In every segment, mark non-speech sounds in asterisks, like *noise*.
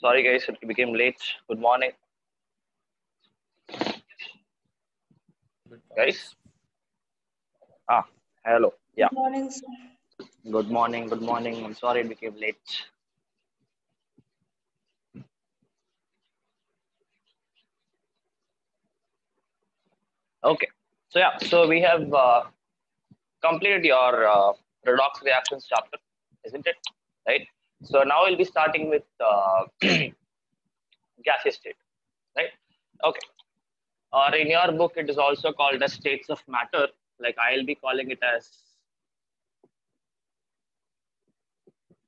Sorry, guys, it became late. Good morning, guys. Ah, hello. Yeah. Good morning, sir. Good morning. Good morning. I'm sorry it became late. Okay. So yeah. So we have uh, completed your uh, redox reactions chapter, isn't it? Right. So now we'll be starting with uh, *clears throat* gaseous state, right? Okay. Or in your book, it is also called as states of matter. Like I'll be calling it as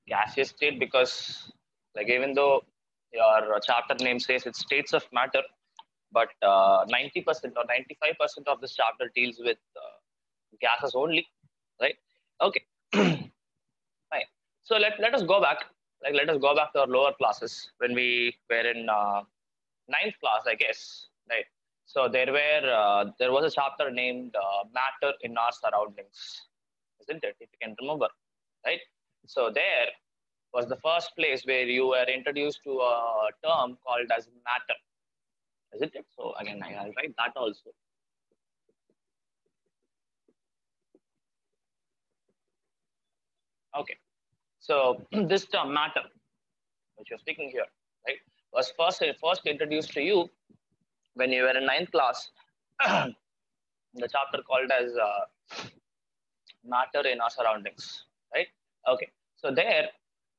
gaseous state because, like, even though your chapter name says it's states of matter, but uh, 90% or 95% of this chapter deals with uh, gases only, right? Okay. *clears throat* So let, let us go back. Like let us go back to our lower classes when we were in uh, ninth class, I guess, right? So there were uh, there was a chapter named uh, matter in our surroundings, isn't it? If you can remember, right? So there was the first place where you were introduced to a term called as matter, isn't it? So again, I'll write that also. Okay. So *clears throat* this term matter, which you're speaking here, right, was first first introduced to you when you were in ninth class. *clears throat* the chapter called as uh, matter in our surroundings, right? Okay. So there,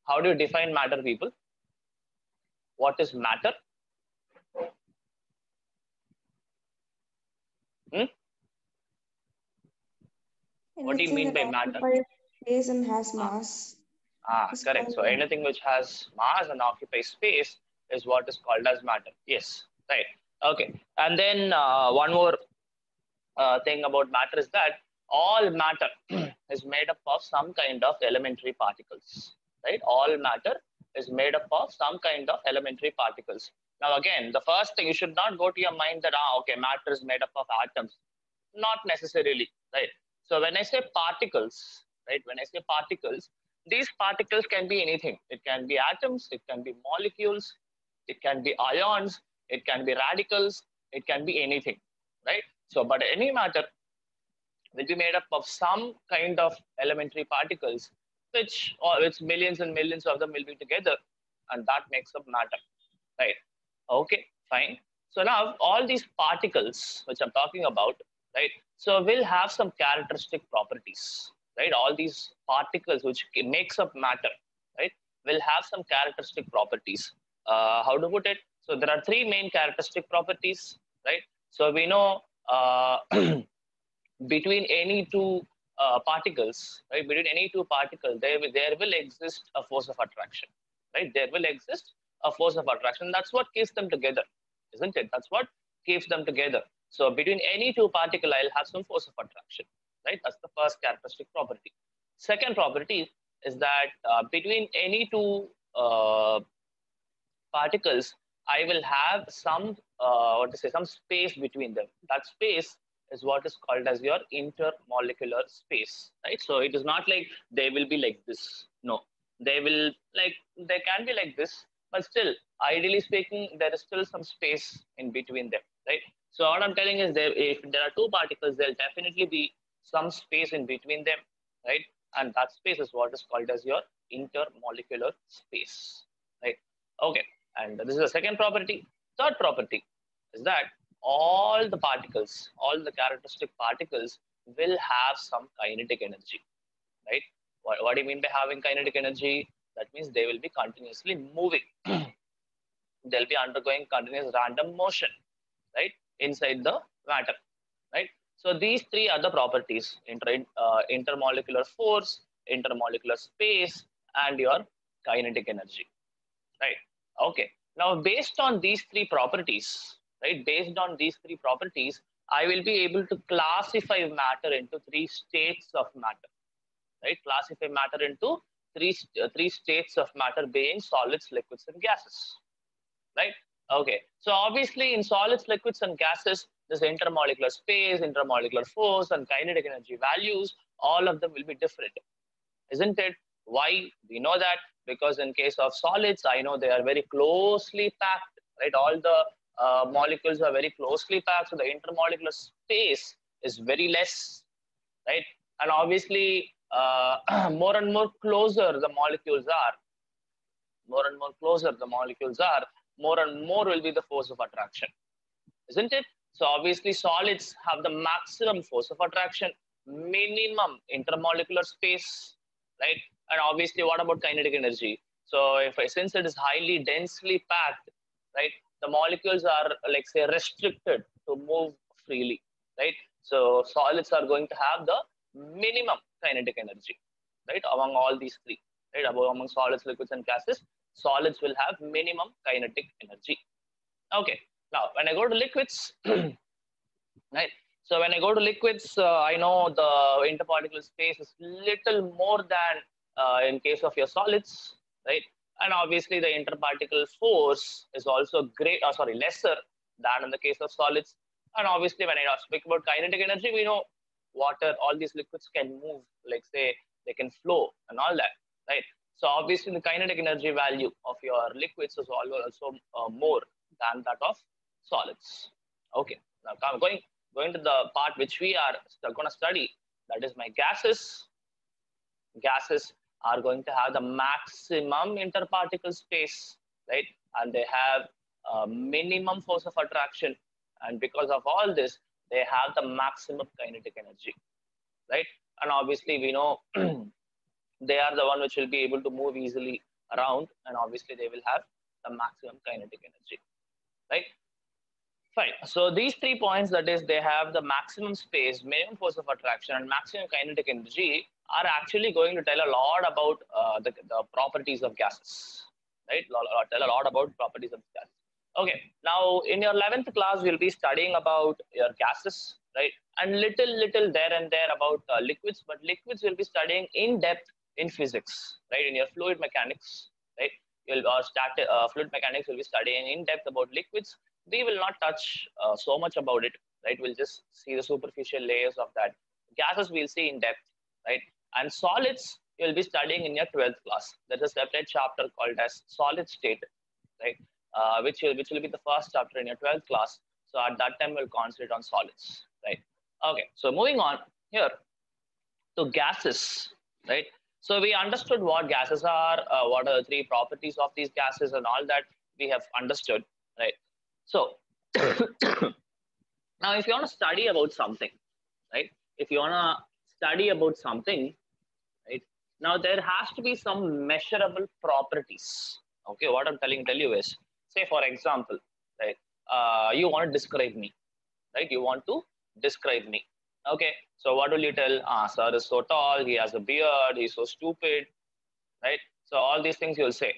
how do you define matter, people? What is matter? Hmm? What do you mean by matter? Space and has mass. Ah, It's correct. called So anything which has mass and occupies space is what is called as matter. Yes, right. Okay. And then uh, one more uh, thing about matter is that all matter *clears throat* is made up of some kind of elementary particles, right? All matter is made up of some kind of elementary particles. Now, again, the first thing you should not go to your mind that, ah, okay, matter is made up of atoms. Not necessarily, right? So when I say particles, right? When I say particles, these particles can be anything. It can be atoms, it can be molecules, it can be ions, it can be radicals, it can be anything, right? So, but any matter will be made up of some kind of elementary particles, which or which millions and millions of them will be together, and that makes up matter, right? Okay, fine. So now all these particles which I'm talking about, right? So will have some characteristic properties, right? All these particles which makes up matter, right? Will have some characteristic properties. Uh, how to put it? So there are three main characteristic properties, right? So we know uh, *clears throat* between any two uh, particles, right? Between any two particles, there will, there will exist a force of attraction, right? There will exist a force of attraction. That's what keeps them together, isn't it? That's what keeps them together. So between any two particle, I'll have some force of attraction, right? That's the first characteristic property. Second property is that uh, between any two uh, particles, I will have some uh, what to say, some space between them. That space is what is called as your intermolecular space, right? So it is not like they will be like this. No, they will like they can be like this, but still, ideally speaking, there is still some space in between them, right? So what I'm telling is there if there are two particles, there'll definitely be some space in between them, right? And that space is what is called as your intermolecular space, right? Okay, and this is the second property. Third property is that all the particles, all the characteristic particles will have some kinetic energy, right? What, what do you mean by having kinetic energy? That means they will be continuously moving. *clears throat* They'll be undergoing continuous random motion, right? Inside the matter? So these three are the properties, inter, uh, intermolecular force, intermolecular space, and your kinetic energy, right? Okay. Now, based on these three properties, right? Based on these three properties, I will be able to classify matter into three states of matter, right? Classify matter into three, uh, three states of matter being solids, liquids, and gases, right? Okay. So obviously in solids, liquids, and gases, this intermolecular space, intermolecular force, and kinetic energy values, all of them will be different, isn't it? Why? We know that because in case of solids, I know they are very closely packed, right? All the uh, molecules are very closely packed, so the intermolecular space is very less, right? And obviously, uh, *clears throat* more and more closer the molecules are, more and more closer the molecules are, more and more will be the force of attraction, isn't it? So obviously, solids have the maximum force of attraction, minimum intermolecular space, right? And obviously, what about kinetic energy? So if I, since it is highly densely packed, right, the molecules are like say restricted to move freely, right? So solids are going to have the minimum kinetic energy, right, among all these three, right, among solids, liquids, and gases. Solids will have minimum kinetic energy. Okay, now when I go to liquids, *clears throat* right, so when I go to liquids, uh, I know the interparticle space is little more than uh, in case of your solids, right? And obviously the interparticle force is also great, uh, sorry, lesser than in the case of solids. And obviously when I speak about kinetic energy, we know water, all these liquids can move, like say they can flow and all that, right? So obviously the kinetic energy value of your liquids is also uh, more than that of solids. Okay, now going going to the part which we are going to study, that is my gases. Gases are going to have the maximum interparticle space, right? And they have a minimum force of attraction. And because of all this, they have the maximum kinetic energy, right? And obviously, we know *clears throat* they are the one which will be able to move easily around. And obviously, they will have the maximum kinetic energy, right? Fine. So these three points, that is, they have the maximum space, minimum force of attraction, and maximum kinetic energy, are actually going to tell a lot about uh, the, the properties of gases, right? Tell a lot about properties of gases. Okay. Now, in your 11th class, we'll be studying about your gases, right? And little, little there and there about uh, liquids, but liquids we'll be studying in depth in physics, right? In your fluid mechanics, right? You'll uh, start uh, fluid mechanics. We'll be studying in depth about liquids we will not touch uh, so much about it, right? We'll just see the superficial layers of that. Gases we'll see in depth, right? And solids you'll be studying in your 12th class. There's a separate chapter called as solid state, right? Uh, which, will, which will be the first chapter in your 12th class. So at that time, we'll concentrate on solids, right? Okay, so moving on here to gases, right? So we understood what gases are, uh, what are the three properties of these gases and all that we have understood, right? So *coughs* now if you want to study about something, right? If you want to study about something, right? Now there has to be some measurable properties. Okay, what I'm telling tell you is, say for example, right? Uh, you want to describe me, right? You want to describe me. Okay, so what will you tell? Ah, sir is so tall, he has a beard, he's so stupid, right? So all these things you'll say,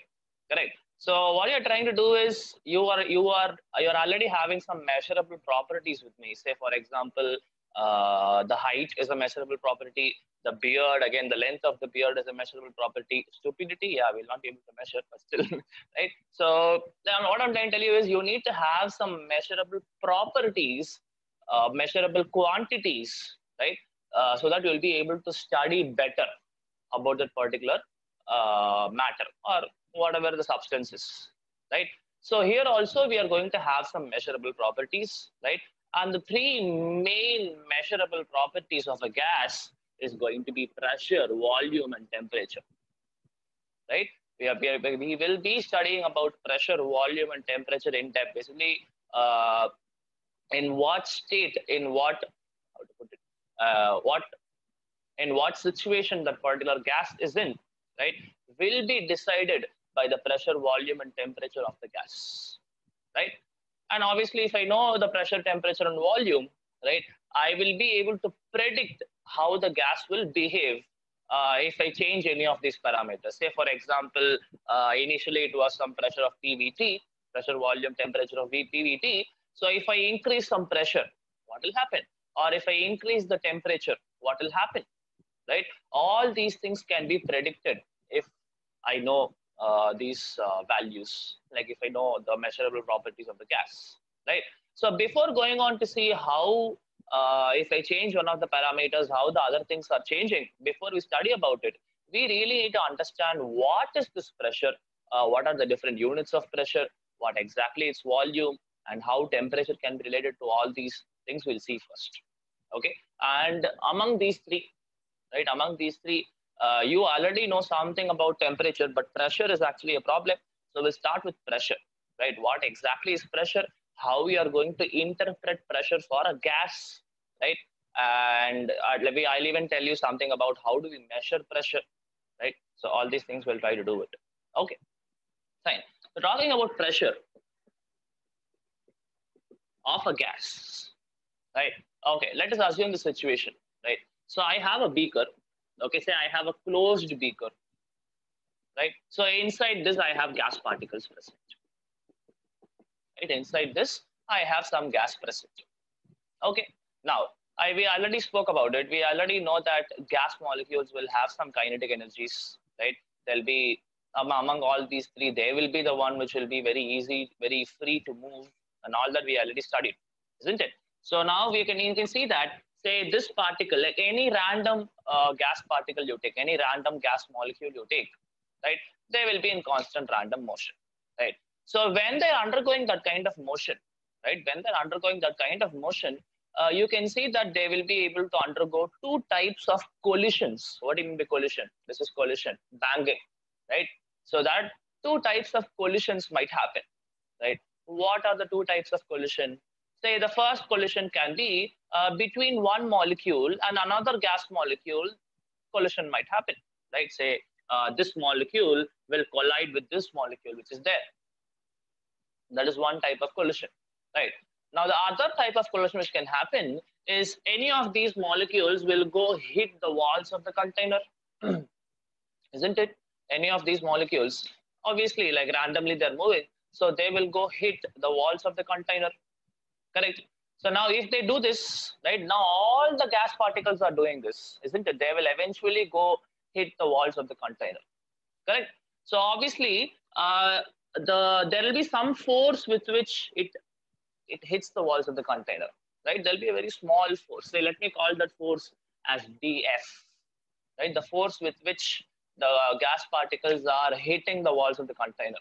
correct? So what you're trying to do is you are you are you're already having some measurable properties with me. Say for example, uh, the height is a measurable property. The beard again, the length of the beard is a measurable property. Stupidity, yeah, we'll not be able to measure, but still, *laughs* right? So what I'm trying to tell you is you need to have some measurable properties, uh, measurable quantities, right? Uh, so that you'll be able to study better about that particular uh, matter or whatever the substance is, right? So here also we are going to have some measurable properties, right? And the three main measurable properties of a gas is going to be pressure, volume, and temperature, right? We, are, we will be studying about pressure, volume, and temperature in depth. Basically, uh, in what state, in what, how to put it, uh, what, in what situation that particular gas is in, right, will be decided by the pressure, volume, and temperature of the gas, right? And obviously, if I know the pressure, temperature, and volume, right, I will be able to predict how the gas will behave uh, if I change any of these parameters. Say, for example, uh, initially it was some pressure of PVT, pressure, volume, temperature of PVT. So if I increase some pressure, what will happen? Or if I increase the temperature, what will happen? Right? All these things can be predicted if I know uh, these uh, values, like if I know the measurable properties of the gas, right? So before going on to see how, uh, if I change one of the parameters, how the other things are changing, before we study about it, we really need to understand what is this pressure, uh, what are the different units of pressure, what exactly its volume, and how temperature can be related to all these things we'll see first. Okay, and among these three, right, among these three, uh, you already know something about temperature, but pressure is actually a problem. So we'll start with pressure, right? What exactly is pressure? How we are going to interpret pressure for a gas, right? And uh, let me, I'll even tell you something about how do we measure pressure, right? So all these things we'll try to do it. Okay, fine. So talking about pressure of a gas, right? Okay, let us assume the situation, right? So I have a beaker. Okay, say I have a closed beaker, right? So inside this, I have gas particles present. Right, inside this, I have some gas present. Okay, now I we already spoke about it. We already know that gas molecules will have some kinetic energies, right? There'll be um, among all these three, they will be the one which will be very easy, very free to move, and all that we already studied, isn't it? So now we can you can see that say this particle, like any random uh, gas particle you take, any random gas molecule you take, right? They will be in constant random motion, right? So when they're undergoing that kind of motion, right? When they're undergoing that kind of motion, uh, you can see that they will be able to undergo two types of collisions. What do you mean by collision? This is collision, banging, right? So that two types of collisions might happen, right? What are the two types of collision? Say the first collision can be uh, between one molecule and another gas molecule, collision might happen, right? Say uh, this molecule will collide with this molecule which is there. That is one type of collision, right? Now the other type of collision which can happen is any of these molecules will go hit the walls of the container, *clears throat* isn't it? Any of these molecules, obviously like randomly they're moving, so they will go hit the walls of the container, correct? So now if they do this, right, now all the gas particles are doing this, isn't it? They will eventually go hit the walls of the container, correct? So obviously, uh, the there will be some force with which it it hits the walls of the container, right? There'll be a very small force. Say, let me call that force as dF, right? The force with which the gas particles are hitting the walls of the container,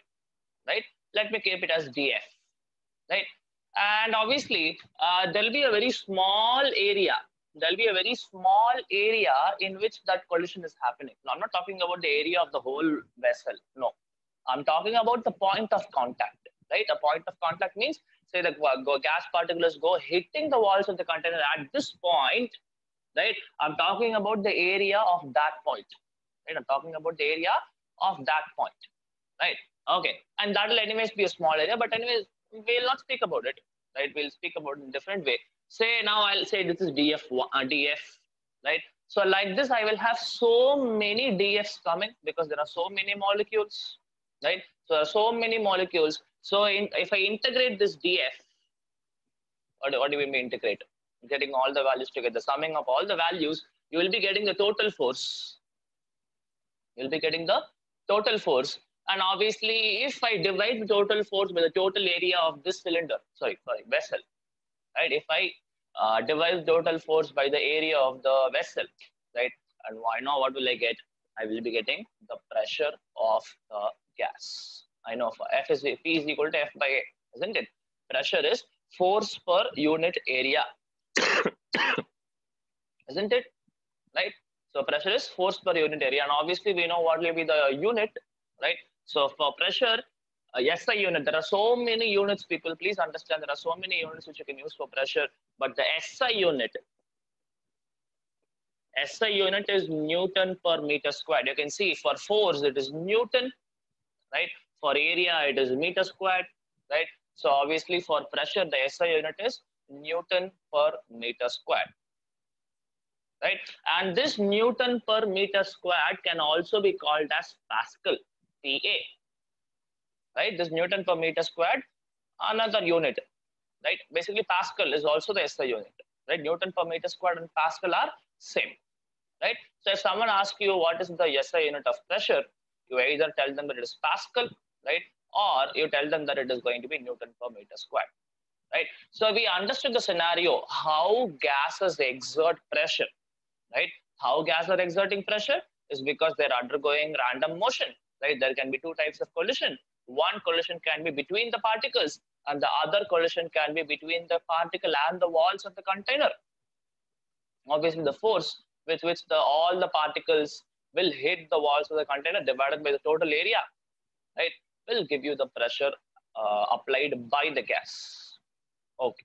right? Let me keep it as dF, right? And obviously, uh, there'll be a very small area. There'll be a very small area in which that collision is happening. Now, I'm not talking about the area of the whole vessel. No, I'm talking about the point of contact, right? A point of contact means, say, the gas particles go hitting the walls of the container at this point, right? I'm talking about the area of that point, right? I'm talking about the area of that point, right? Okay, and that will anyways be a small area, but anyways, we'll not speak about it, right? We'll speak about it in different way. Say now I'll say this is df, uh, df, right? So like this, I will have so many dfs coming because there are so many molecules, right? So there are so many molecules. So in, if I integrate this df, what, what do we mean integrate? Getting all the values together, summing up all the values, you will be getting the total force. You'll be getting the total force. And obviously, if I divide the total force by the total area of this cylinder, sorry, sorry, vessel, right? If I uh, divide the total force by the area of the vessel, right? And I know what will I get? I will be getting the pressure of the gas. I know for F is P is equal to F by A, isn't it? Pressure is force per unit area, *coughs* isn't it? Right? So pressure is force per unit area, and obviously we know what will be the unit, right? So for pressure, uh, SI unit, there are so many units, people, please understand there are so many units which you can use for pressure, but the SI unit, SI unit is Newton per meter squared. You can see for force, it is Newton, right? For area, it is meter squared, right? So obviously for pressure, the SI unit is Newton per meter squared, right? And this Newton per meter squared can also be called as Pascal, PA, right? This Newton per meter squared, another unit, right? Basically Pascal is also the SI unit, right? Newton per meter squared and Pascal are same, right? So if someone asks you what is the SI unit of pressure, you either tell them that it is Pascal, right? Or you tell them that it is going to be Newton per meter squared, right? So we understood the scenario, how gases exert pressure, right? How gases are exerting pressure? is because they're undergoing random motion, right? There can be two types of collision. One collision can be between the particles and the other collision can be between the particle and the walls of the container. Obviously, the force with which the, all the particles will hit the walls of the container divided by the total area, right, will give you the pressure uh, applied by the gas. Okay,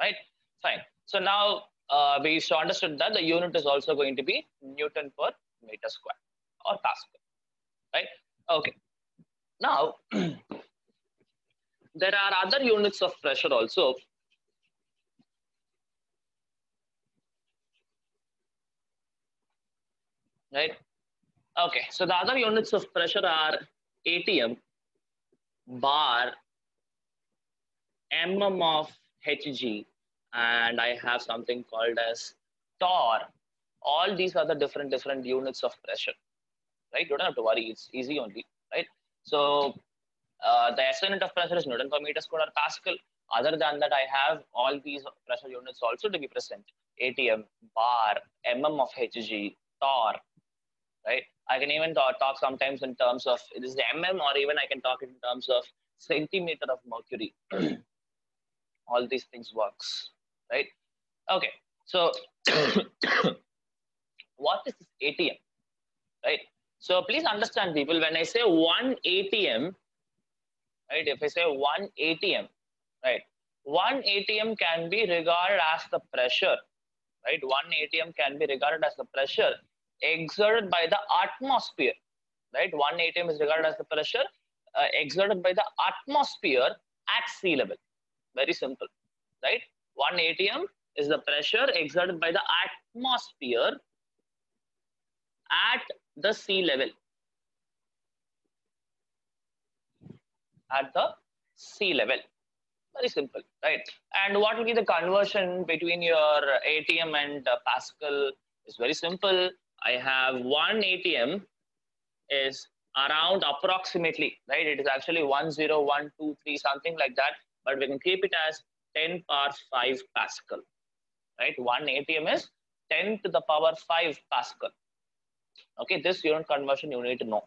right, fine. So now uh, we understood that the unit is also going to be Newton per meter square or Pascal, right? Okay. Now, *clears throat* there are other units of pressure also. Right? Okay, so the other units of pressure are ATM, bar, mm of Hg, and I have something called as torr. All these are the different different units of pressure, right? You don't have to worry; it's easy only, right? So uh, the SI unit of pressure is Newton per meter square or Pascal. Other than that, I have all these pressure units also to be present. ATM, bar, mm of Hg, torr, right? I can even talk, talk sometimes in terms of this is the mm, or even I can talk in terms of centimeter of mercury. *clears throat* all these things works, right? Okay, so *coughs* what is this ATM, right? So please understand, people, when I say one ATM, right? If I say one ATM, right? One ATM can be regarded as the pressure, right? One ATM can be regarded as the pressure exerted by the atmosphere, right? One ATM is regarded as the pressure uh, exerted by the atmosphere at sea level. Very simple, right? One ATM is the pressure exerted by the atmosphere at the sea level. At the sea level. Very simple, right? And what will be the conversion between your ATM and uh, Pascal is very simple. I have one ATM is around approximately, right? It is actually 10123, something like that, but we can keep it as 10 power 5 Pascal, right? One ATM is 10 to the power 5 Pascal. Okay, this unit conversion you need to know,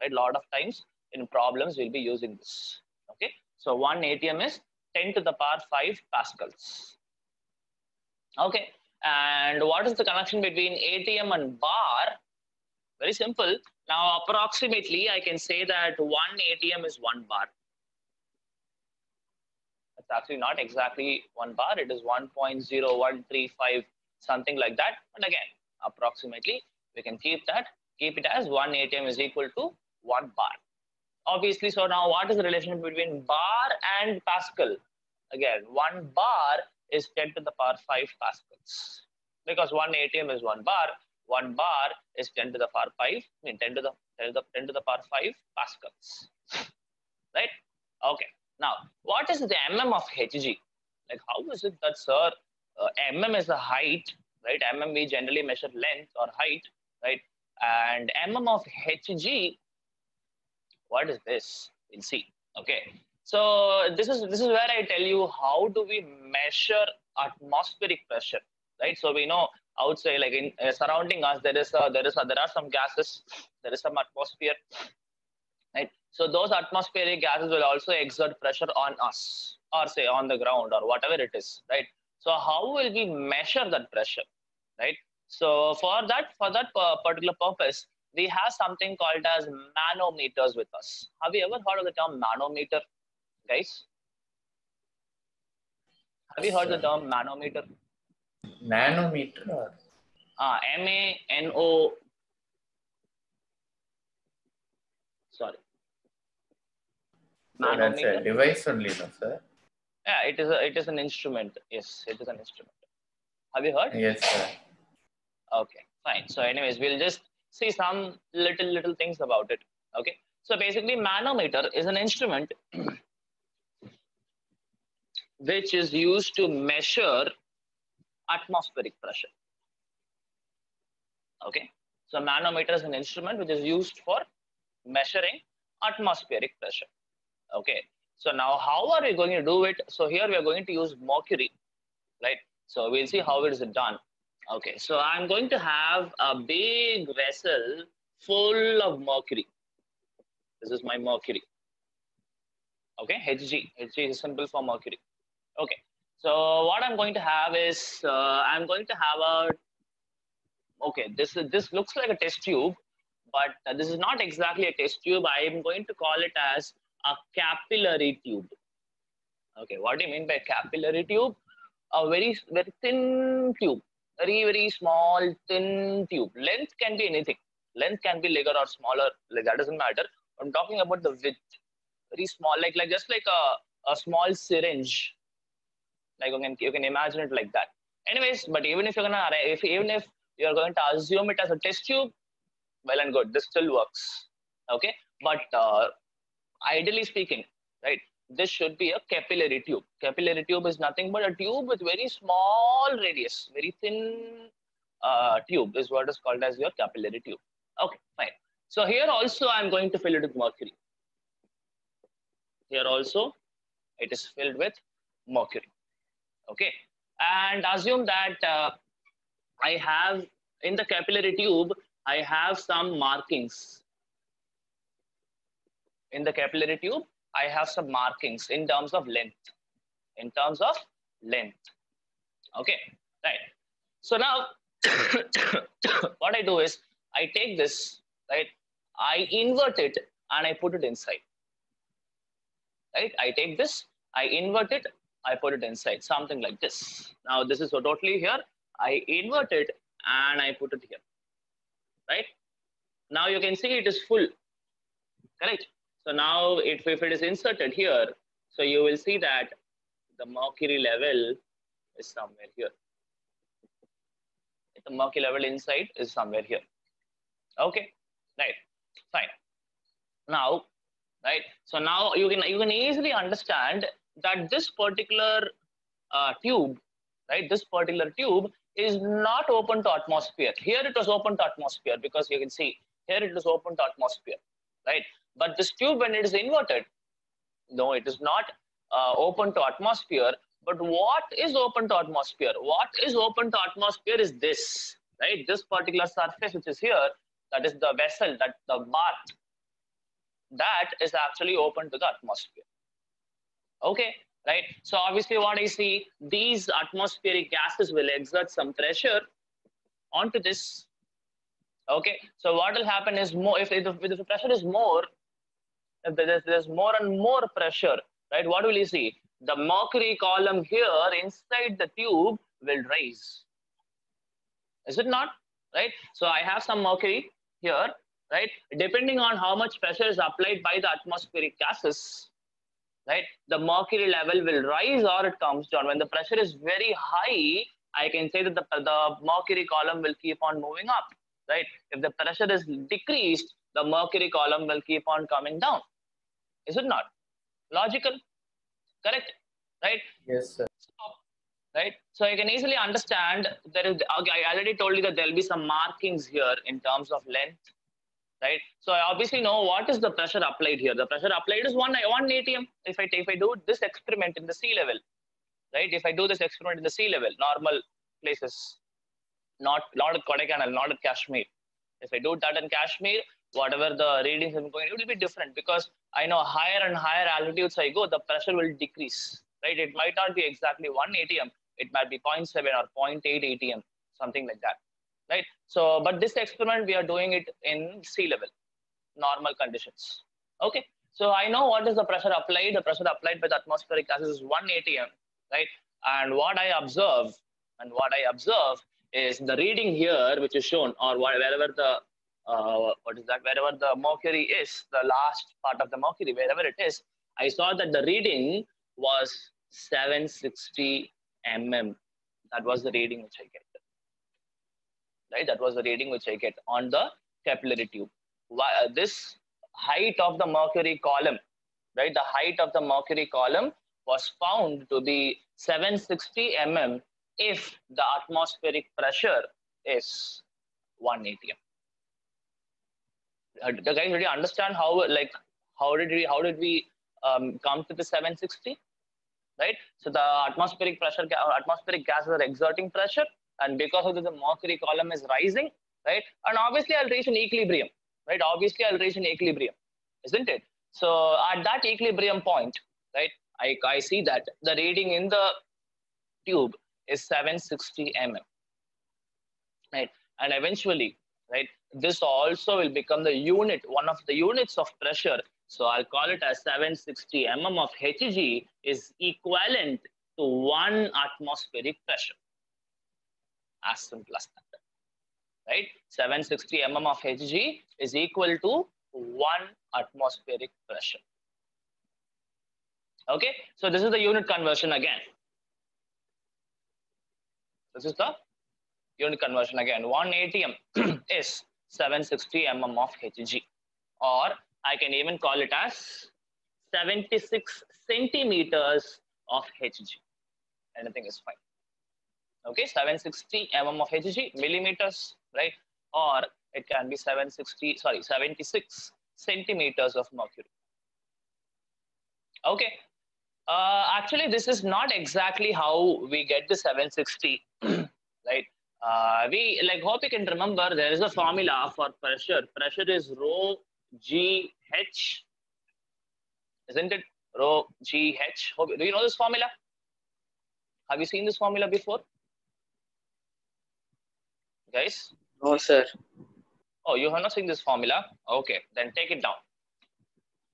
right? A lot of times in problems we'll be using this. Okay, so one ATM is 10 to the power 5 Pascals. Okay, and what is the connection between ATM and bar? Very simple. Now, approximately, I can say that one ATM is one bar. It's actually not exactly one bar. It is 1.0135, something like that. But again, approximately, we can keep that. Keep it as one ATM is equal to one bar. Obviously, so now what is the relationship between bar and Pascal? Again, one bar is 10 to the power 5 pascals. Because one ATM is one bar, one bar is 10 to the power 5, I mean 10 to the 10 to the, 10 to the power 5 pascals. Right? Okay. Now, what is the mm of Hg? Like, how is it that, sir, uh, mm is the height, right? mm we generally measure length or height, right? And mm of Hg, what is this? We'll see. Okay. So this is this is where I tell you how do we measure atmospheric pressure, right? So we know outside, like in uh, surrounding us, there is a, there is a, there are some gases, there is some atmosphere, right? So those atmospheric gases will also exert pressure on us, or say on the ground, or whatever it is, right? So how will we measure that pressure, right? So for that for that particular purpose, we have something called as manometers with us. Have you ever heard of the term manometer? guys? Have you heard the term manometer? Manometer or? Ah, M A N O. Sorry. So that's a device only, no, sir? Yeah, it is a, it is an instrument. Yes, it is an instrument. Have you heard? Yes, sir. Okay, fine. So, anyways, we'll just see some little little things about it. Okay. So basically, manometer is an instrument *clears throat* which is used to measure atmospheric pressure. Okay, so manometer is an instrument which is used for measuring atmospheric pressure. Okay, so now how are we going to do it? So here we are going to use mercury, right? So we'll see how it is done. Okay, so I'm going to have a big vessel full of mercury. This is my mercury. Okay, Hg. Hg is simple for mercury. Okay, so what I'm going to have is uh, I'm going to have a. Okay, this is this looks like a test tube, but uh, this is not exactly a test tube. I am going to call it as a capillary tube. Okay, what do you mean by capillary tube? A very very thin tube very very small thin tube. Length can be anything. Length can be bigger or smaller. Like that doesn't matter. I'm talking about the width. Very small. Like like just like a, a small syringe. Like you can you can imagine it like that. Anyways but even if you're gonna if even if you're going to assume it as a test tube well and good. This still works. Okay? But uh, ideally speaking right this should be a capillary tube. Capillary tube is nothing but a tube with very small radius, very thin uh, tube is what is called as your capillary tube. Okay, fine. So here also I'm going to fill it with mercury. Here also it is filled with mercury. Okay, and assume that uh, I have in the capillary tube, I have some markings. In the capillary tube, I have some markings in terms of length. In terms of length. Okay, right. So now *coughs* what I do is I take this, right? I invert it and I put it inside. Right? I take this, I invert it, I put it inside, something like this. Now this is totally here. I invert it and I put it here. Right? Now you can see it is full. Correct? So now if, if it is inserted here, so you will see that the mercury level is somewhere here. The mercury level inside is somewhere here. Okay, right, fine. Now, right, so now you can you can easily understand that this particular uh, tube, right, this particular tube is not open to atmosphere. Here it was open to atmosphere because you can see here it is open to atmosphere, right? But this tube, when it is inverted, no, it is not uh, open to atmosphere. But what is open to atmosphere? What is open to atmosphere is this, right? This particular surface which is here, that is the vessel, that the bath, that is actually open to the atmosphere. Okay, right? So obviously what I see, these atmospheric gases will exert some pressure onto this. Okay, so what will happen is more, if, if, if the pressure is more, there's, there's more and more pressure, right? What will you see? The mercury column here inside the tube will rise. Is it not? Right? So I have some mercury here, right? Depending on how much pressure is applied by the atmospheric gases, right? The mercury level will rise or it comes down. When the pressure is very high, I can say that the, the mercury column will keep on moving up, right? If the pressure is decreased, the mercury column will keep on coming down. Is it not? Logical? Correct? Right? Yes, sir. Right? So you can easily understand there is I already told you that there'll be some markings here in terms of length. Right? So I obviously know what is the pressure applied here. The pressure applied is one, one atm. If I if I do this experiment in the sea level, right? If I do this experiment in the sea level, normal places, not not at Kodaikanal, not at Kashmir. If I do that in Kashmir, whatever the readings are going, it will be different because I know higher and higher altitudes I go, the pressure will decrease, right? It might not be exactly one ATM, it might be 0.7 or 0.8 ATM, something like that, right? So, but this experiment, we are doing it in sea level, normal conditions, okay? So I know what is the pressure applied. The pressure applied by the atmospheric gases is one ATM, right? And what I observe, and what I observe is the reading here, which is shown, or wherever the uh, what is that? Wherever the mercury is, the last part of the mercury, wherever it is, I saw that the reading was 760 mm. That was the reading which I get. Right? That was the reading which I get on the capillary tube. Uh, this height of the mercury column, right? The height of the mercury column was found to be 760 mm if the atmospheric pressure is 1 atm uh, guys really understand how like how did we how did we um, come to the 760 right so the atmospheric pressure atmospheric gases are exerting pressure and because of this, the mercury column is rising, right? And obviously, I'll reach an equilibrium, right? Obviously, I'll reach an equilibrium, isn't it? So at that equilibrium point, right, I, I see that the reading in the tube is 760 mm, right? And eventually, right, this also will become the unit, one of the units of pressure. So I'll call it as 760 mm of Hg is equivalent to one atmospheric pressure. As simple as that, right? 760 mm of Hg is equal to one atmospheric pressure. Okay, so this is the unit conversion again. This is the unit conversion again. 1 ATM is 760 mm of Hg, or I can even call it as 76 centimeters of Hg. Anything is fine. Okay, 760 mm of Hg, millimeters, right? Or it can be 760, sorry, 76 centimeters of mercury. Okay, uh, actually, this is not exactly how we get the 760, *clears throat* right? Uh, we like hope you can remember there is a formula for pressure. Pressure is rho g h, isn't it? Rho g h. Hope, do you know this formula? Have you seen this formula before, guys? No, sir. Oh, you have not seen this formula? Okay, then take it down.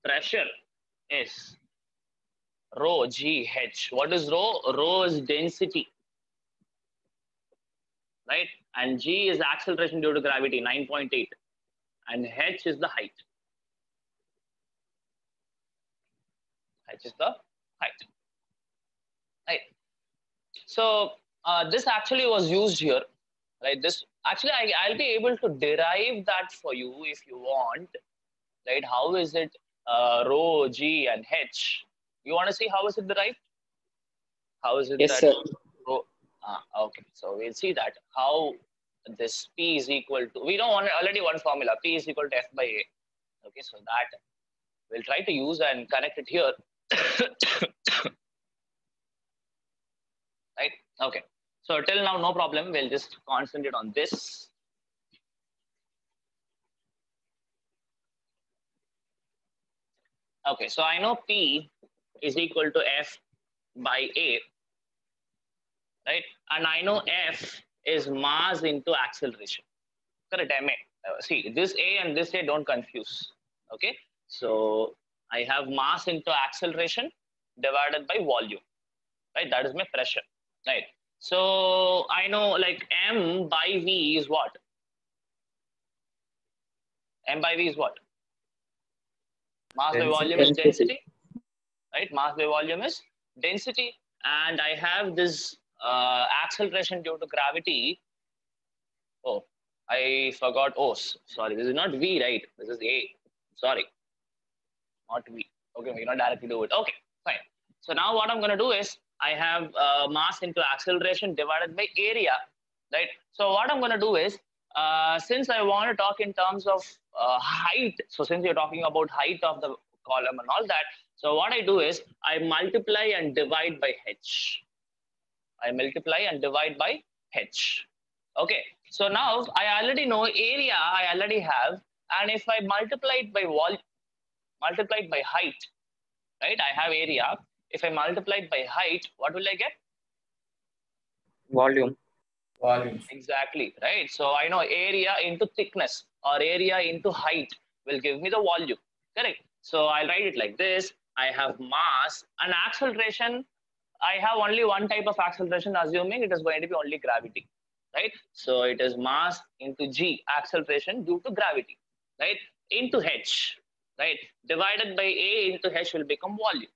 Pressure is rho g h. What is rho? Rho is density, right? And g is the acceleration due to gravity, 9.8. And h is the height. H is the height. Right. So uh, this actually was used here, right? This actually I, I'll be able to derive that for you if you want, right? How is it uh, rho, g, and h? You want to see how is it derived? How is it Yes, that sir. Ah, okay, so we'll see that how this p is equal to. We know one, already one formula. P is equal to f by a. Okay, so that we'll try to use and connect it here. *coughs* right? Okay. So till now, no problem. We'll just concentrate on this. Okay, so I know P is equal to F by A, right? And I know F is mass into acceleration. Correct, MA. Uh, see, this A and this A don't confuse. Okay, so I have mass into acceleration divided by volume, right? That is my pressure, right? So I know like M by V is what? M by V is what? Mass by volume is Density. density, right? Mass by volume is density. And I have this uh, acceleration due to gravity. Oh, I forgot. Oh, sorry. This is not V, right? This is A. Sorry. Not V. Okay, we cannot directly do it. Okay, fine. So now what I'm going to do is I have uh, mass into acceleration divided by area, right? So what I'm going to do is, uh, since I want to talk in terms of uh, height, so since you're talking about height of the column and all that, so what I do is I multiply and divide by h. I multiply and divide by h. Okay, so now I already know area I already have, and if I multiply it by wall, multiply it by height, right? I have area. If I multiply it by height, what will I get? Volume. Volume. Exactly, right? So I know area into thickness or area into height will give me the volume, correct? So I'll write it like this. I have mass and acceleration. I have only one type of acceleration, assuming it is going to be only gravity, right? So it is mass into g, acceleration due to gravity, right? Into h, right? Divided by a into h will become volume,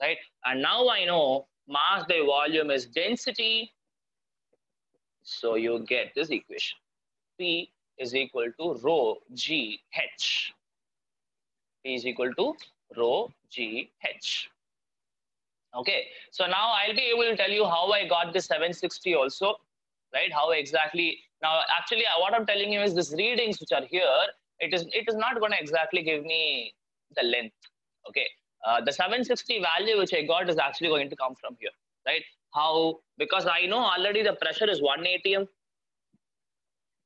right? And now I know mass by volume is density so you get this equation. P is equal to rho g h. P is equal to rho g h. Okay, so now I'll be able to tell you how I got this 760 also, right? How exactly now actually uh, what I'm telling you is this readings which are here, it is it is not going to exactly give me the length. Okay, uh, the 760 value which I got is actually going to come from here, right? How? Because I know already the pressure is 1 atm.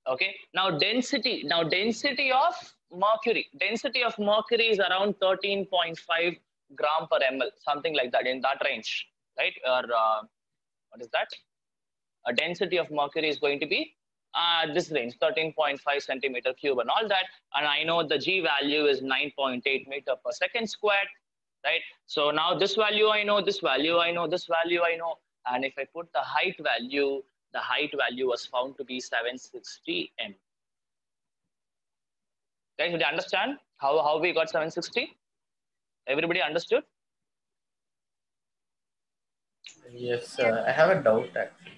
Okay. Now density. Now density of mercury. Density of mercury is around 13.5 gram per ml, something like that in that range, right? Or uh, what is that? A density of mercury is going to be uh, this range, 13.5 centimeter cube and all that. And I know the G value is 9.8 meter per second squared, right? So now this value I know, this value I know, this value I know. And if I put the height value, the height value was found to be 760 m. Guys, did you understand how, how we got 760? Everybody understood? Yes, sir. I have a doubt actually.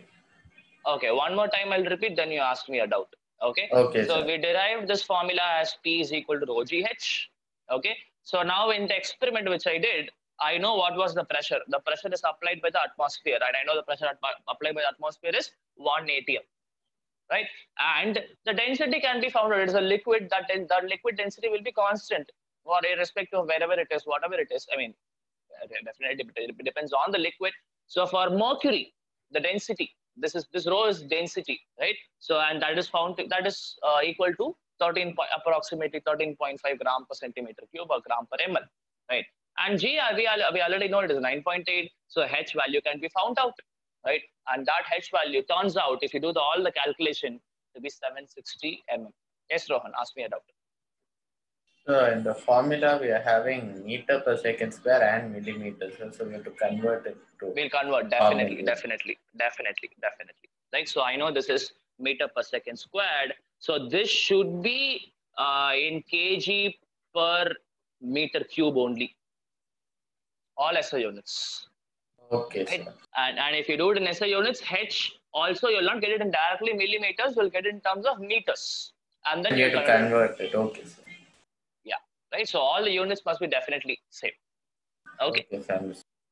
Okay, one more time I'll repeat, then you ask me a doubt. Okay. Okay, So sir. we derived this formula as P is equal to rho GH. Okay. So now in the experiment which I did, I know what was the pressure. The pressure is applied by the atmosphere, and I know the pressure applied by the atmosphere is 1 atm. Right. And the density can be found. It is a liquid. That the liquid density will be constant, or irrespective of wherever it is, whatever it is. I mean, uh, definitely it depends on the liquid. So for mercury, the density this is this rho is density right so and that is found that is uh, equal to 13 point, approximately 13.5 gram per centimeter cube or gram per ml right and g uh, we, we already know it is 9.8 so h value can be found out right and that h value turns out if you do the, all the calculation to be 760 mm yes rohan ask me a doubt So in the formula, we are having meter per second square and millimeters. So we have to convert it to. we'll convert definitely definitely definitely definitely right so i know this is meter per second squared so this should be uh, in kg per meter cube only all SI units Okay, Right. sir. and and if you do it in SI units h also you'll not get it in directly millimeters you'll get it in terms of meters and then We you have to convert convert it. Okay, sir. Right so all the units must be definitely same okay Okay,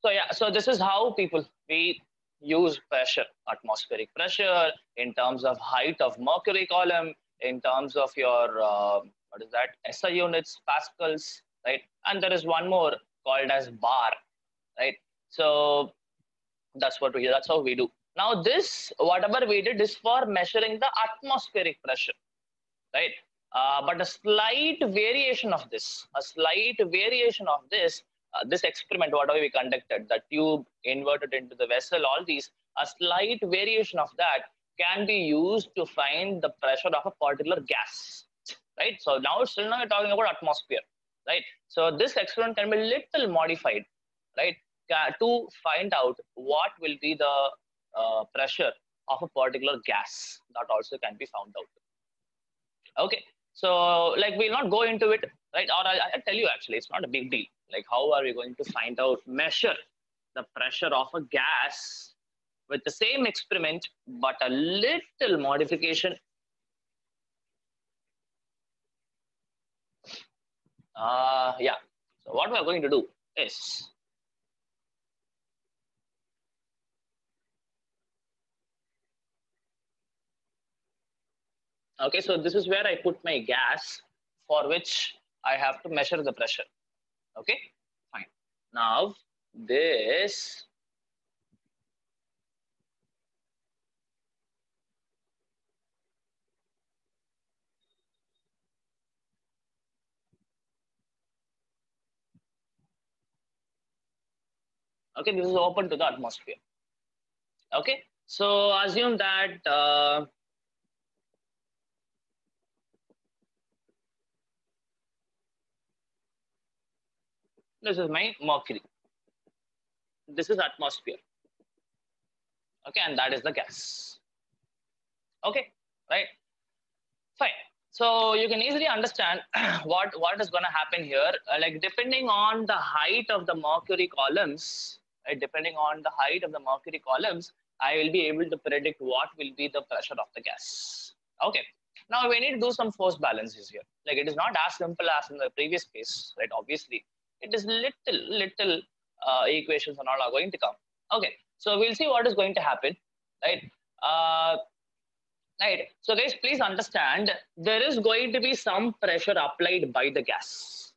So yeah, so this is how people we use pressure, atmospheric pressure in terms of height of mercury column, in terms of your uh, what is that SI units, pascals, right? And there is one more called as bar, right? So that's what we that's how we do. Now this whatever we did is for measuring the atmospheric pressure, right? Uh, but a slight variation of this, a slight variation of this uh, this experiment, whatever we conducted, the tube inverted into the vessel, all these, a slight variation of that can be used to find the pressure of a particular gas, right? So now still now we're talking about atmosphere, right? So this experiment can be little modified, right, to find out what will be the uh, pressure of a particular gas. That also can be found out. Okay, so like we'll not go into it, right? Or I, I'll tell you actually, it's not a big deal. Like how are we going to find out, measure the pressure of a gas with the same experiment, but a little modification. Uh, yeah. So what we are going to do is okay. So this is where I put my gas for which I have to measure the pressure. Okay, fine. Now this okay this is open to the atmosphere okay so assume that uh, this is my mercury. This is atmosphere. Okay and that is the gas. Okay right? Fine. So you can easily understand *clears throat* what what is going to happen here. Uh, like depending on the height of the mercury columns right depending on the height of the mercury columns i will be able to predict what will be the pressure of the gas. Okay. Now we need to do some force balances here. Like it is not as simple as in the previous case right obviously it is little little uh, equations and all are going to come. Okay. So we'll see what is going to happen right? Uh, right. So guys please understand there is going to be some pressure applied by the gas.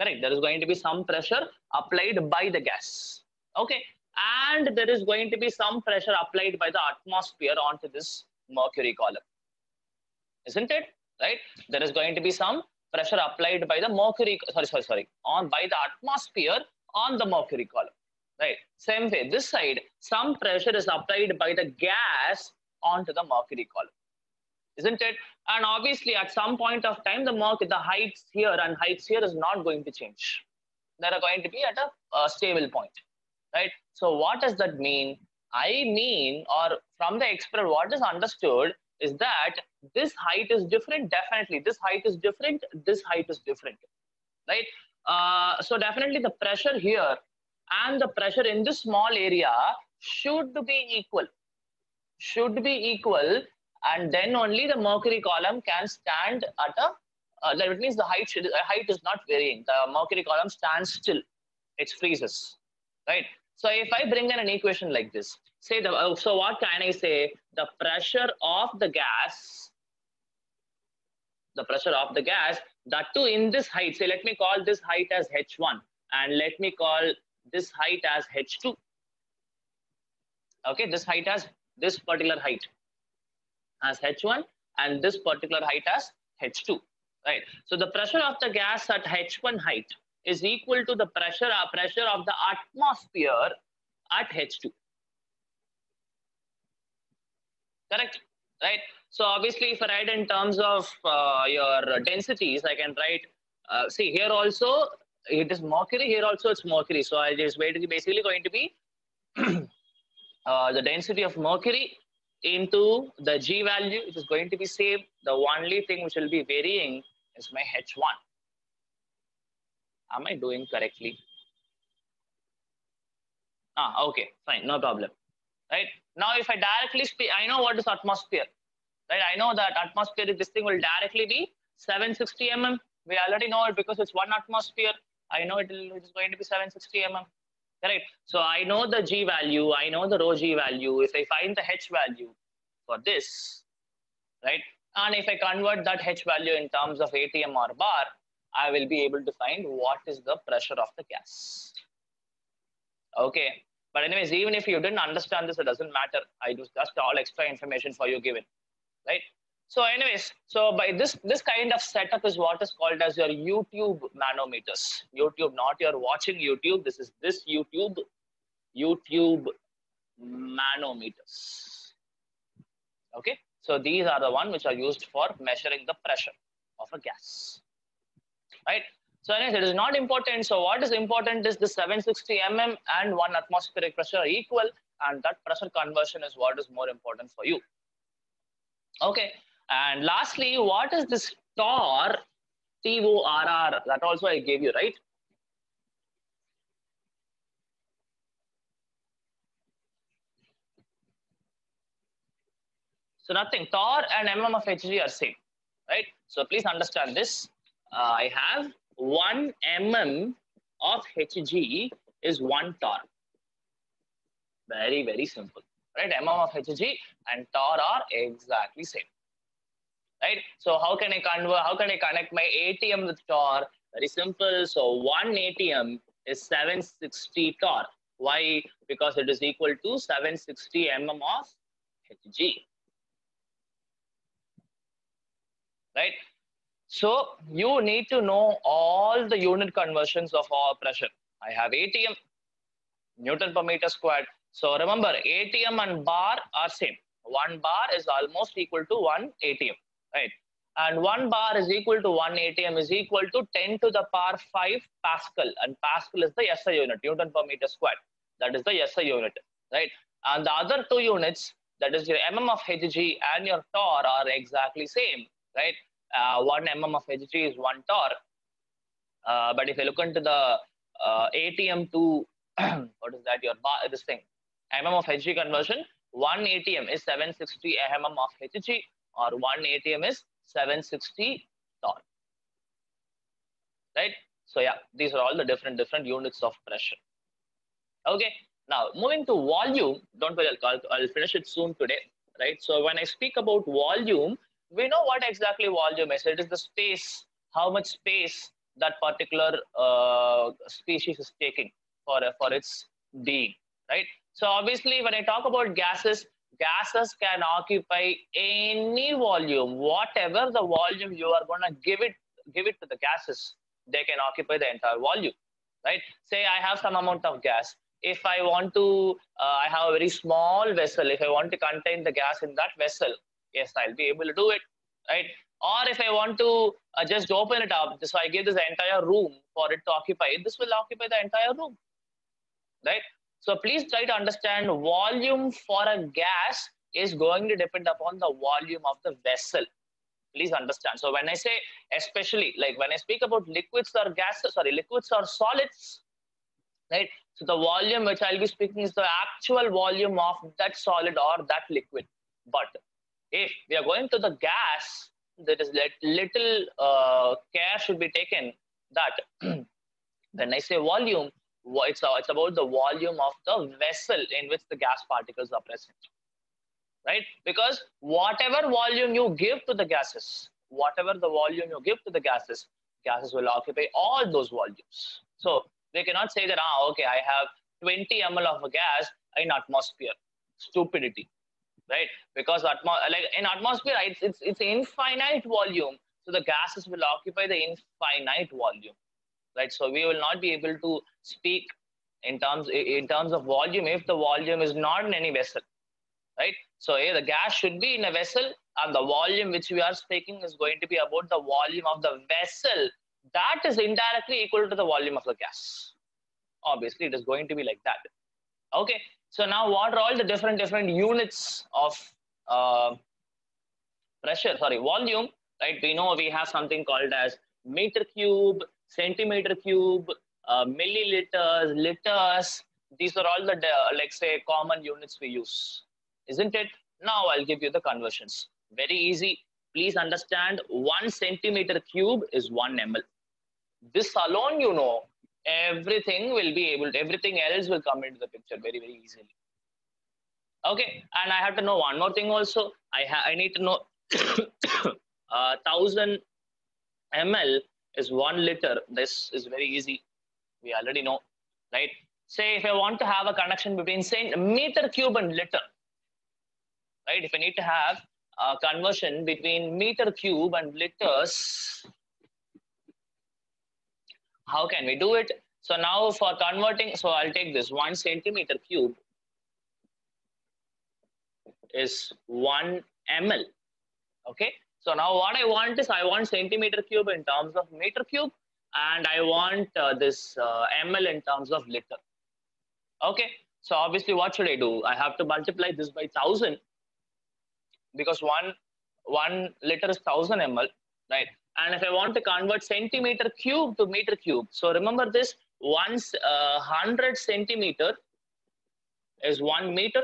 Correct. There is going to be some pressure applied by the gas. Okay. And there is going to be some pressure applied by the atmosphere onto this mercury column. Isn't it? Right? There is going to be some pressure applied by the mercury, sorry, sorry, sorry, on by the atmosphere on the mercury column. Right? Same way, this side, some pressure is applied by the gas onto the mercury column. Isn't it? And obviously, at some point of time, the mercury, the heights here and heights here is not going to change. They are going to be at a, a stable point right? So what does that mean? I mean, or from the experiment, what is understood is that this height is different. Definitely, this height is different. This height is different, right? Uh, so definitely the pressure here and the pressure in this small area should be equal. Should be equal, and then only the mercury column can stand at a. Uh, that means the height should, uh, height is not varying. The mercury column stands still. It freezes right? So if I bring in an equation like this, say the, uh, so what can I say? The pressure of the gas, the pressure of the gas, that too in this height, say let me call this height as H1 and let me call this height as H2. Okay, this height as this particular height as H1 and this particular height as H2, right? So the pressure of the gas at H1 height is equal to the pressure, uh, pressure of the atmosphere at H2. Correct? Right? So obviously, if I write in terms of uh, your densities, I can write, uh, see here also, it is mercury, here also it's mercury. So it is basically going to be *clears throat* uh, the density of mercury into the G value, which is going to be same. The only thing which will be varying is my H1 am I doing correctly? Ah, okay, fine, no problem. Right now, if I directly speak, I know what is atmosphere. Right, I know that atmosphere. This thing will directly be 760 mm. We already know it because it's one atmosphere. I know it is going to be 760 mm. Correct. So I know the G value. I know the rho G value. If I find the H value for this, right, and if I convert that H value in terms of ATM or bar, I will be able to find what is the pressure of the gas. Okay. But anyways, even if you didn't understand this, it doesn't matter. I do just all extra information for you given, right? So anyways, so by this, this kind of setup is what is called as your U-tube manometers. U-tube, not your watching YouTube. This is this U-tube, U-tube manometers. Okay. So these are the one which are used for measuring the pressure of a gas right? So anyways, it is not important. So what is important is the 760 mm and one atmospheric pressure are equal and that pressure conversion is what is more important for you. Okay. And lastly, what is this torr, T-O-R-R? That also I gave you, right? So nothing, torr and mm of Hg are same, right? So please understand this uh, I have 1 mm of Hg is 1 torr. Very, very simple. Right? mm of Hg and torr are exactly same. Right? So how can I convert, how can I connect my ATM with torr? Very simple. So 1 ATM is 760 torr. Why? Because it is equal to 760 mm of Hg. Right? So you need to know all the unit conversions of our pressure. I have ATM, Newton per meter squared. So remember, ATM and bar are same. One bar is almost equal to one ATM, right? And one bar is equal to one ATM is equal to 10 to the power 5 Pascal. And Pascal is the SI unit, Newton per meter squared. That is the SI unit, right? And the other two units, that is your mm of Hg and your torr are exactly same, right? Uh, 1 mm of Hg is 1 torr. Uh, but if you look into the uh, ATM to, *clears throat* what is that, your bar, this thing, mm of Hg conversion, 1 ATM is 760 mm of Hg or 1 ATM is 760 torr. Right? So yeah, these are all the different, different units of pressure. Okay, now moving to volume, don't worry, I'll, I'll finish it soon today, right? So when I speak about volume, we know what exactly volume is. It is the space, how much space that particular uh, species is taking for, for its being, right? So obviously, when I talk about gases, gases can occupy any volume, whatever the volume you are going to give it, give it to the gases, they can occupy the entire volume, right? Say I have some amount of gas. If I want to, uh, I have a very small vessel. If I want to contain the gas in that vessel, yes, I'll be able to do it, right? Or if I want to uh, just open it up, so I give this entire room for it to occupy, this will occupy the entire room, right? So please try to understand volume for a gas is going to depend upon the volume of the vessel. Please understand. So when I say, especially like when I speak about liquids or gases, sorry, liquids or solids, right? So the volume which I'll be speaking is the actual volume of that solid or that liquid. But if we are going to the gas, there is little uh, care should be taken that *clears throat* when I say volume, it's, uh, it's about the volume of the vessel in which the gas particles are present right? Because whatever volume you give to the gases whatever the volume you give to the gases gases will occupy all those volumes. So they cannot say that ah okay i have 20 ml of a gas in atmosphere. Stupidity right because atmo- like in atmosphere it's, it's it's infinite volume so the gases will occupy the infinite volume right? So we will not be able to speak in terms in terms of volume if the volume is not in any vessel, right? So yeah, the gas should be in a vessel, and the volume which we are speaking is going to be about the volume of the vessel that is indirectly equal to the volume of the gas. Obviously, it is going to be like that. Okay. So now, what are all the different different units of uh, pressure? Sorry, volume. Right. We know we have something called as meter cube, centimeter cube, uh, milliliters, liters. These are all the, uh, like say, common units we use, isn't it? Now I'll give you the conversions. Very easy. Please understand one centimeter cube is one ml. This alone, you know, everything will be able to, everything else will come into the picture very, very easily. Okay, and I have to know one more thing also. I, ha I need to know *coughs* uh, 1000 ml is one liter. This is very easy. We already know, right? Say if I want to have a connection between say meter cube and liter, right? If I need to have a conversion between meter cube and liters, how can we do it? So now for converting, so I'll take this one centimeter cube is one ml, okay? So now what I want is I want centimeter cube in terms of meter cube and I want uh, this uh, ml in terms of liter. Okay, so obviously what should I do? I have to multiply this by 1000 because one, one liter is 1000 ml, right? And if I want to convert centimeter cube to meter cube, so remember this, once uh, 100 centimeter is one meter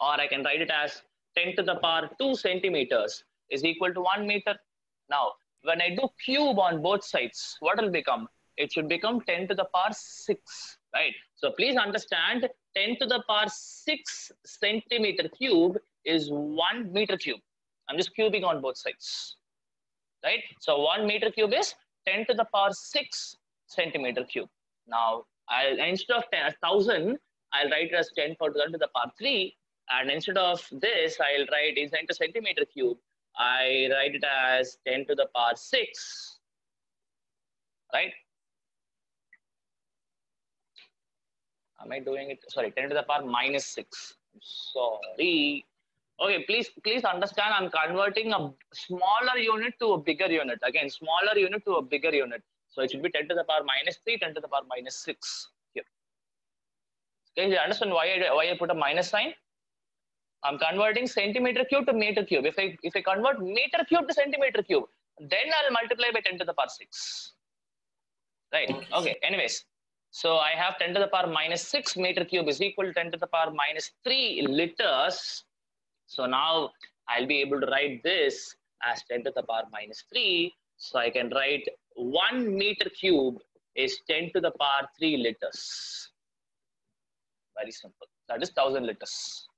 or I can write it as 10 to the power 2 centimeters is equal to 1 meter. Now, when I do cube on both sides, what will become? It should become 10 to the power 6, right? So please understand 10 to the power 6 centimeter cube is 1 meter cube. I'm just cubing on both sides, right? So 1 meter cube is 10 to the power 6 centimeter cube. Now, I'll, instead of 10, 1000, I'll write it as 10 to the power 3. And instead of this, I'll write is into centimeter cube. I write it as 10 to the power 6, right? Am I doing it? Sorry, 10 to the power minus 6. Sorry. Okay, please, please understand I'm converting a smaller unit to a bigger unit. Again, smaller unit to a bigger unit. So it should be 10 to the power minus 3, 10 to the power minus 6 here. Okay, you understand why I, why I put a minus sign? I'm converting centimeter cube to meter cube. If I if I convert meter cube to centimeter cube, then I'll multiply by 10 to the power 6. Right? Okay. Anyways, so I have 10 to the power minus 6 meter cube is equal to 10 to the power minus 3 liters. So now I'll be able to write this as 10 to the power minus 3. So I can write 1 meter cube is 10 to the power 3 liters. Very simple. That is 1000 liters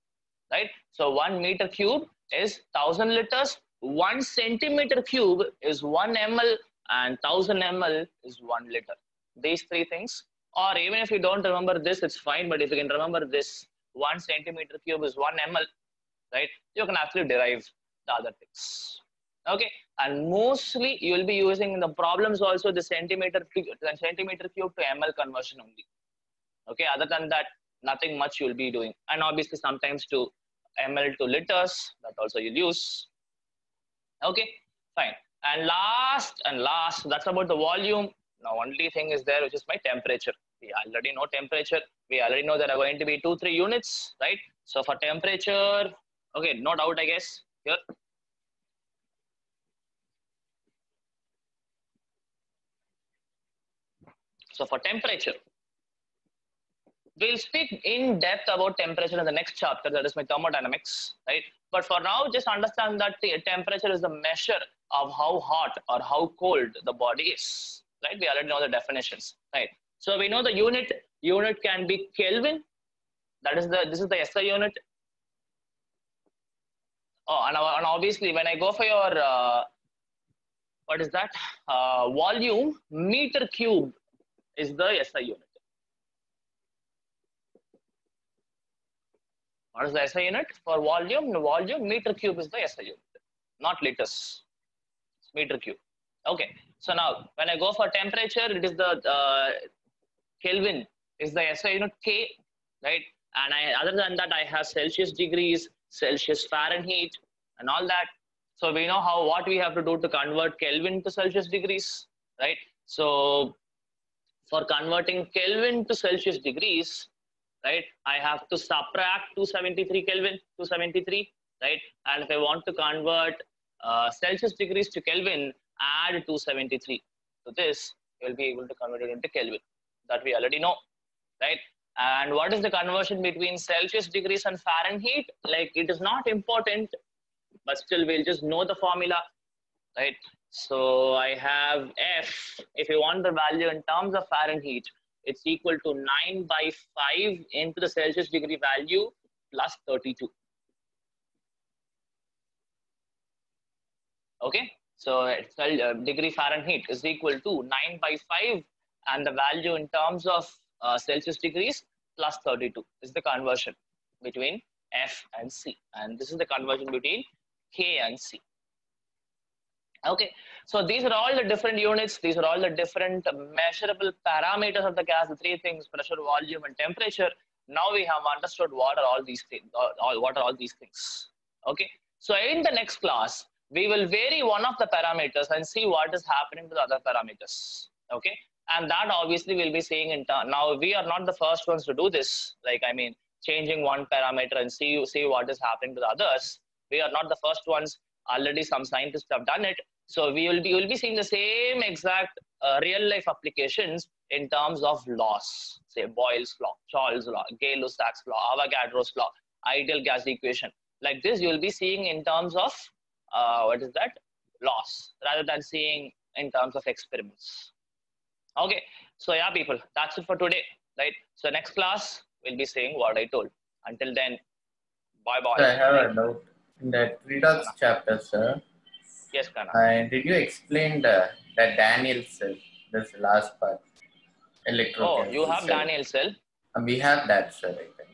right? So one meter cube is 1000 liters, one centimeter cube is one ml and 1000 ml is one liter. These three things or even if you don't remember this, it's fine. But if you can remember this, one centimeter cube is one ml, right? You can actually derive the other things. Okay, and mostly you will be using in the problems also the centimeter cube, the centimeter cube to ml conversion only. Okay, other than that, nothing much you'll be doing, and obviously sometimes to ml to liters that also you'll use. Okay, fine. And last and last, that's about the volume. Now, only thing is there, which is my temperature. We already know temperature. We already know there are going to be two, three units, right? So for temperature, okay, no doubt, I guess, here. So for temperature, we'll speak in depth about temperature in the next chapter, that is my thermodynamics, right? But for now, just understand that the temperature is the measure of how hot or how cold the body is, right? We already know the definitions, right? So we know the unit, unit can be Kelvin, that is the, this is the SI unit. Oh, and, and obviously when I go for your, uh, what is that? Uh, volume, meter cube is the SI unit. What is the SI unit? For volume, volume, meter cube is the SI unit, not liters. It's meter cube. Okay. So now, when I go for temperature, it is the uh, Kelvin is the SI unit K, right? And I, other than that, I have Celsius degrees, Celsius Fahrenheit, and all that. So we know how what we have to do to convert Kelvin to Celsius degrees, right? So for converting Kelvin to Celsius degrees, right? I have to subtract 273 Kelvin, 273, right? And if I want to convert uh, Celsius degrees to Kelvin, add 273. So this, will be able to convert it into Kelvin. That we already know, right? And what is the conversion between Celsius degrees and Fahrenheit? Like it is not important, but still we'll just know the formula, right? So I have F, if you want the value in terms of Fahrenheit, it's equal to 9 by 5 into the Celsius degree value plus 32. Okay, so it's, uh, degree Fahrenheit is equal to 9 by 5 and the value in terms of uh, Celsius degrees plus 32 is the conversion between F and C. And this is the conversion between K and C. Okay, so these are all the different units. These are all the different measurable parameters of the gas, the three things, pressure, volume, and temperature. Now we have understood what are all these things, all, what are all these things. Okay, so in the next class, we will vary one of the parameters and see what is happening to the other parameters. Okay, and that obviously we'll be seeing in turn. Now we are not the first ones to do this. Like, I mean, changing one parameter and see, see what is happening to the others. We are not the first ones. Already some scientists have done it so we will be, will be seeing the same exact uh, real life applications in terms of laws, say Boyle's law, Charles' law, Gay-Lussac's law, Avogadro's law, ideal gas equation. Like this, you will be seeing in terms of, uh, what is that? Laws, rather than seeing in terms of experiments. Okay, so yeah, people, that's it for today, right? So next class, we'll be saying what I told. Until then, bye-bye. I have a doubt. In that redox chapter, sir, Yes, Kana. uh, did you explain the, the Daniell cell, this last part? Electro Oh, you have cell. Daniell cell. Uh, we have that, sir, I think.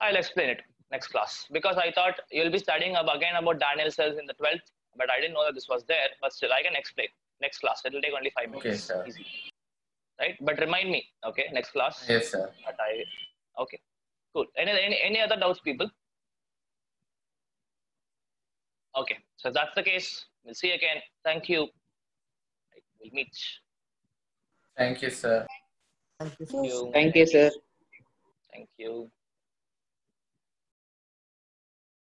I'll explain it next class because I thought you'll be studying up again about Daniell cells in the 12th, but I didn't know that this was there. But still, I can explain next class. It'll take only five minutes. Okay, sir. Easy. Right? But remind me, okay, next class. Yes, sir. But I, okay, cool. Any, any, any other doubts, people? Okay, so if that's the case. We'll see you again. Thank you. Right, We'll meet. Thank you, sir. Thank you. Thank you, sir. Thank you.